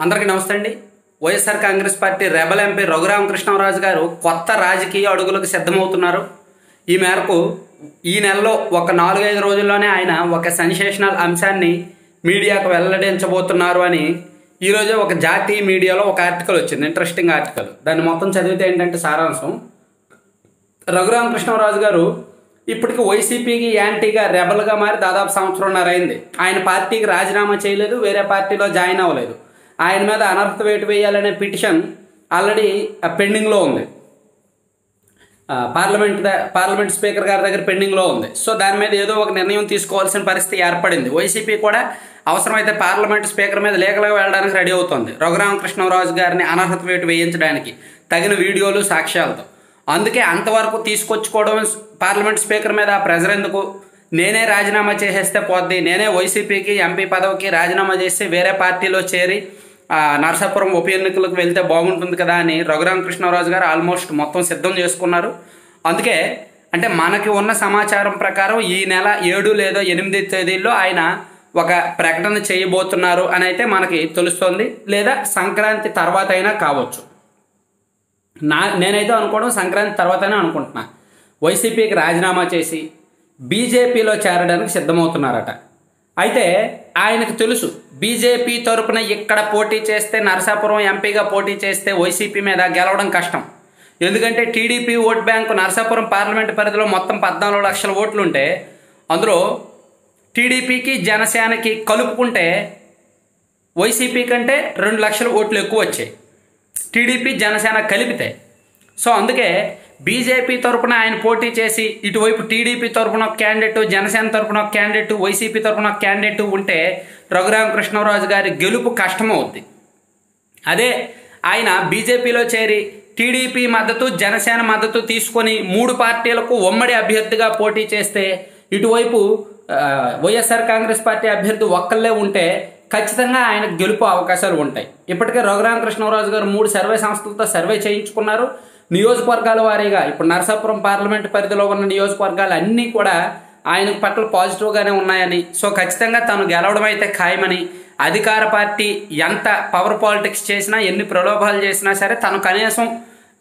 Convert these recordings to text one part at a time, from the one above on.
అందరికీ నమస్తే అండి. YSR Congress party rebel MP Raghuramakrishnaraju గారు కొత్త రాజకీయ అడుగులకు సిద్ధమవుతున్నారు. ఈ మేరకు ఈ నెలలో ఒక నాలుగైదు రోజుల్లోనే ఆయన ఒక సెన్సేషనల్ అంశాన్ని మీడియాకు వెల్లడించబోతున్నారు అని ఈరోజు ఒక జాతీయ మీడియాలో ఒక ఆర్టికల్ వచ్చింది ఇంట్రెస్టింగ్ ఆర్టికల్ దాన్ని మొత్తం చదివితే ఏంటంటే సారాంశం. రఘురామకృష్ణరాజు గారు ఇప్పటికి వైసీపీకి యాంటీగా రెబల్గా మారి దాదాపు సంవత్సరంన్నర అయింది. ఆయన పార్టీకి రాజీనామా చేయలేదు వేరే పార్టీలో జాయిన్ అవ్వలేదు. ఆయన మీద అనర్హత వేటు వేయాలనే పిటిషన్ ఆల్రెడీ పెండింగ్లో ఉంది. పార్లమెంట్ పార్లమెంట్ స్పీకర్ గారి దగ్గర పెండింగ్లో ఉంది. సో దాని మీద ఏదో ఒక నిర్ణయం తీసుకోవాల్సిన పరిస్థితి ఏర్పడింది. వైసీపీ కూడా అవసరమైతే పార్లమెంట్ స్పీకర్ మీద లేఖలుగా వెళ్ళడానికి రెడీ అవుతోంది. రఘురామకృష్ణరాజు గారిని అనర్హత వేటు వేయించడానికి తగిన వీడియోలు సాక్ష్యాలతో. అందుకే అంతవరకు తీసుకొచ్చుకోవడం పార్లమెంట్ స్పీకర్ మీద ఆ ప్రెజర్ ఎందుకు? నేనే రాజీనామా చేసేస్తే పోద్ది. నేనే వైసీపీకి ఎంపీ పదవికి రాజీనామా చేసి వేరే పార్టీలో చేరి నరసాపురం ఉప ఎన్నికలకు వెళ్తే బాగుంటుంది కదా అని రఘురామకృష్ణరాజు గారు ఆల్మోస్ట్ మొత్తం సిద్ధం చేసుకున్నారు. అందుకే అంటే మనకి ఉన్న సమాచారం ప్రకారం ఈ నెల ఏడు లేదా ఎనిమిది తేదీల్లో ఆయన ఒక ప్రకటన చేయబోతున్నారు అని అయితే మనకి తెలుస్తోంది లేదా సంక్రాంతి తర్వాత అయినా కావచ్చు. నా నేనైతే అనుకోవడం సంక్రాంతి తర్వాతనే అనుకుంటున్నా. వైసీపీకి రాజీనామా చేసి బీజేపీలో చేరడానికి సిద్ధమవుతున్నారట. అయితే ఆయనకు తెలుసు బీజేపీ తరపున ఇక్కడ పోటీ చేస్తే నరసాపురం ఎంపీగా పోటీ చేస్తే వైసీపీ మీద గెలవడం కష్టం. ఎందుకంటే TDP vote bank Narasapuram parliament పరిధిలో మొత్తం పద్నాలుగు లక్షల ఓట్లు ఉంటే అందులో టీడీపీకి జనసేనకి కలుపుకుంటే వైసీపీ కంటే రెండు లక్షల ఓట్లు ఎక్కువ వచ్చాయి. టీడీపీ జనసేన కలిపితే. సో అందుకే బీజేపీ తరపున ఆయన పోటీ చేసి ఇటువైపు టీడీపీ తరపున ఒక క్యాండిడేట్ జనసేన తరపున ఒక క్యాండిడేట్ వైసీపీ తరపున ఒక క్యాండిడేట్ ఉంటే రఘురామకృష్ణరాజు గారి గెలుపు కష్టమవుద్ది. అదే ఆయన బీజేపీలో చేరి టీడీపీ మద్దతు జనసేన మద్దతు తీసుకొని మూడు పార్టీలకు ఉమ్మడి అభ్యర్థిగా పోటీ చేస్తే ఇటువైపు వైఎస్ఆర్ కాంగ్రెస్ పార్టీ అభ్యర్థి ఒక్కళ్ళే ఉంటే ఖచ్చితంగా ఆయన గెలుపు అవకాశాలు ఉంటాయి. ఇప్పటికే రఘురామకృష్ణరాజు గారు మూడు సర్వే సంస్థలతో సర్వే చేయించుకున్నారు. నియోజకవర్గాల వారీగా ఇప్పుడు నరసాపురం పార్లమెంట్ పరిధిలో ఉన్న నియోజకవర్గాలు అన్నీ కూడా ఆయన పట్ల పాజిటివ్గానే ఉన్నాయని సో ఖచ్చితంగా తను గెలవడం అయితే ఖాయమని అధికార పార్టీ ఎంత పవర్ పాలిటిక్స్ చేసినా ఎన్ని ప్రలోభాలు చేసినా సరే తను కనీసం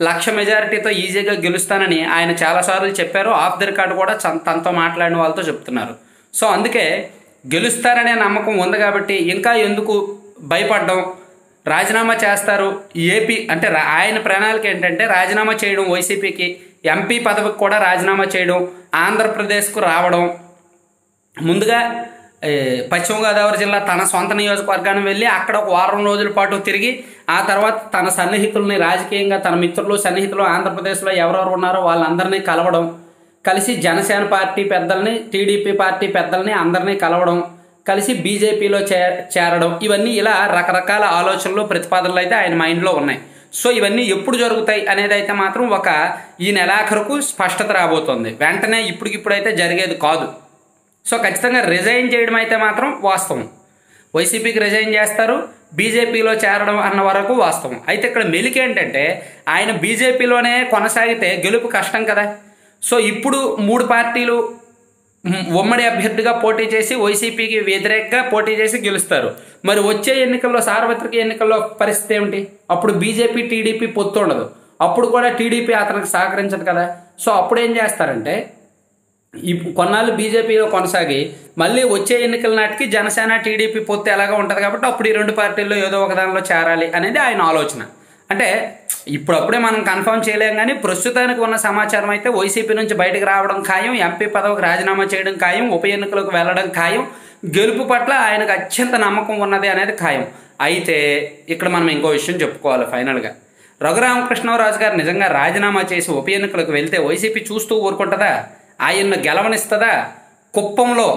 లక్ష మెజారిటీతో ఈజీగా గెలుస్తానని ఆయన చాలాసార్లు చెప్పారు. ఆఫ్ ది రికార్డ్ కూడా తనతో మాట్లాడిన వాళ్ళతో చెప్తున్నారు. సో అందుకే గెలుస్తారనే నమ్మకం ఉంది కాబట్టి ఇంకా ఎందుకు భయపడడం? రాజీనామా చేస్తారు. ఏపీ అంటే రా- ఆయన ప్రణాళిక ఏంటంటే రాజీనామా చేయడం వైసీపీకి ఎంపీ పదవికి కూడా రాజీనామా చేయడం ఆంధ్రప్రదేశ్కు రావడం. ముందుగా పశ్చిమ గోదావరి జిల్లా తన సొంత నియోజకవర్గాన్ని వెళ్ళి అక్కడ ఒక వారం రోజుల పాటు తిరిగి ఆ తర్వాత తన సన్నిహితుల్ని రాజకీయంగా తన మిత్రులు సన్నిహితులు ఆంధ్రప్రదేశ్లో ఎవరెవరు ఉన్నారో వాళ్ళందరినీ కలవడం. కలిసి జనసేన పార్టీ పెద్దల్ని టీడీపీ పార్టీ పెద్దల్ని అందరినీ కలవడం. కలిసి బీజేపీలో చే చేరడం ఇవన్నీ ఇలా రకరకాల ఆలోచనలు ప్రతిపాదనలు అయితే ఆయన మైండ్లో ఉన్నాయి. సో ఇవన్నీ ఎప్పుడు జరుగుతాయి అనేది అయితే మాత్రం ఒక ఈ నెలాఖరుకు స్పష్టత రాబోతోంది. వెంటనే ఇప్పటికిప్పుడైతే జరిగేది కాదు. సో ఖచ్చితంగా రిజైన్ చేయడం అయితే మాత్రం వాస్తవం. వైసీపీకి రిజైన్ చేస్తారు బీజేపీలో చేరడం అన్న వరకు వాస్తవం. అయితే ఇక్కడ మెలిక ఏంటంటే ఆయన బీజేపీలోనే కొనసాగితే గెలుపు కష్టం కదా. సో ఇప్పుడు మూడు పార్టీలు ఉమ్మడి అభ్యర్థిగా పోటీ చేసి వైసీపీకి వ్యతిరేకంగా పోటీ చేసి గెలుస్తారు. మరి వచ్చే ఎన్నికల్లో సార్వత్రిక ఎన్నికల్లో పరిస్థితి ఏమిటి? అప్పుడు బీజేపీ టీడీపీ పొత్తు ఉండదు. అప్పుడు కూడా టీడీపీ అతనికి సహకరించదు కదా. సో అప్పుడు ఏం చేస్తారంటే ఈ కొన్నాళ్ళు బీజేపీలో కొనసాగి మళ్ళీ వచ్చే ఎన్నికల నాటికి జనసేన టీడీపీ పొత్తు ఎలాగా ఉంటుంది కాబట్టి అప్పుడు ఈ రెండు పార్టీల్లో ఏదో ఒక దానిలో చేరాలి అనేది ఆయన ఆలోచన. అంటే ఇప్పుడప్పుడే మనం కన్ఫర్మ్ చేయలేం కానీ ప్రస్తుతానికి ఉన్న సమాచారం అయితే వైసీపీ నుంచి బయటకు రావడం ఖాయం ఎంపీ పదవికి రాజీనామా చేయడం ఖాయం ఉప ఎన్నికలకు వెళ్ళడం ఖాయం గెలుపు పట్ల ఆయనకు అత్యంత నమ్మకం ఉన్నది అనేది ఖాయం. అయితే ఇక్కడ మనం ఇంకో విషయం చెప్పుకోవాలి ఫైనల్గా. రఘురామకృష్ణరాజు గారు నిజంగా రాజీనామా చేసి ఉప ఎన్నికలకు వెళ్తే వైసీపీ చూస్తూ ఊరుకుంటుందా? ఆయన్ను గెలవనిస్తుందా? కుప్పంలో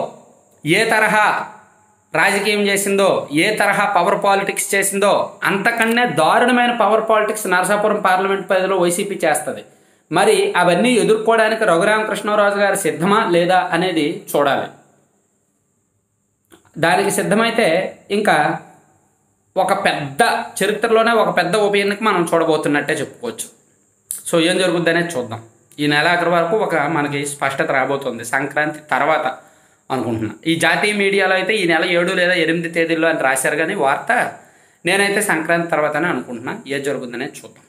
ఏ తరహా రాజకీయం చేసిందో ఏ తరహా పవర్ పాలిటిక్స్ చేసిందో అంతకన్నా దారుణమైన పవర్ పాలిటిక్స్ నరసాపురం పార్లమెంట్ పరిధిలో వైసీపీ చేస్తుంది. మరి అవన్నీ ఎదుర్కోవడానికి రఘురామకృష్ణరాజు గారు సిద్ధమా లేదా అనేది చూడాలి. దానికి సిద్ధమైతే ఇంకా ఒక పెద్ద చరిత్రలోనే ఒక పెద్ద ఉప ఎన్నిక మనం చూడబోతున్నట్టే చెప్పుకోవచ్చు. సో ఏం జరుగుద్ది అనేది చూద్దాం. ఈ నెలాఖరు వరకు ఒక మనకి స్పష్టత రాబోతుంది. సంక్రాంతి తర్వాత అనుకుంటున్నాను ఈ జాతీయ మీడియాలో అయితే ఈ నెల ఏడు లేదా ఎనిమిది తేదీల్లో అని రాశారు కానీ వార్త నేనైతే సంక్రాంతి తర్వాతనే అనుకుంటున్నాను ఏది జరుగుతుందనే చూద్దాం.